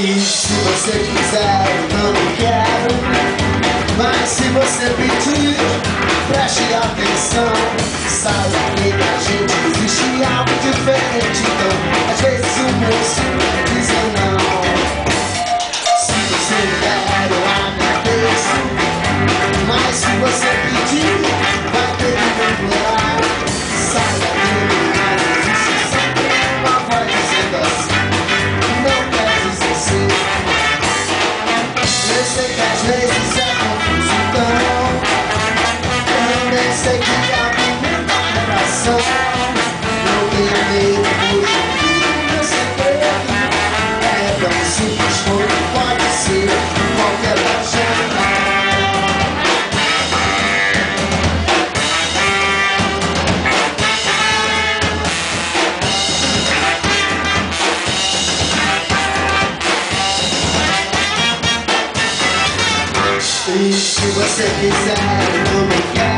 E se você quiser, eu não quero. Mas se você pedir, preste atenção, saia daqui. Se você quiser, eu vou brincar.